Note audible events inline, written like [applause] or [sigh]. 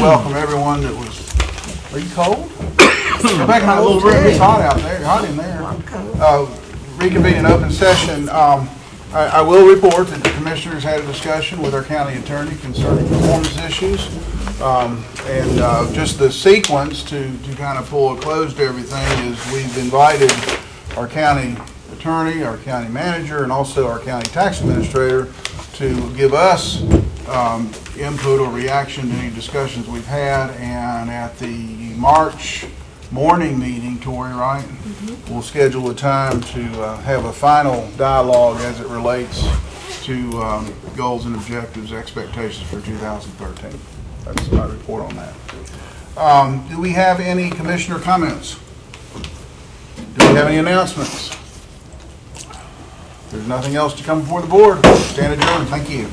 welcome everyone that was, are you cold? [coughs] Back in that little room, it's hot out there, hot in there. Uh, Reconvene in open session. Um, I I will report that the commissioners had a discussion with our county attorney concerning performance issues. Um, And uh, just the sequence to, to kind of pull a close to everything is we've invited our county attorney, our county manager, and also our county tax administrator to give us um, input or reaction to any discussions we've had. And at the March morning meeting, Tori, right? We'll schedule a time to uh, have a final dialogue as it relates to um, goals and objectives, expectations for 2013. That's my report on that. Um, Do we have any commissioner comments? Do we have any announcements? There's nothing else to come before the board. Stand adjourned. Thank you.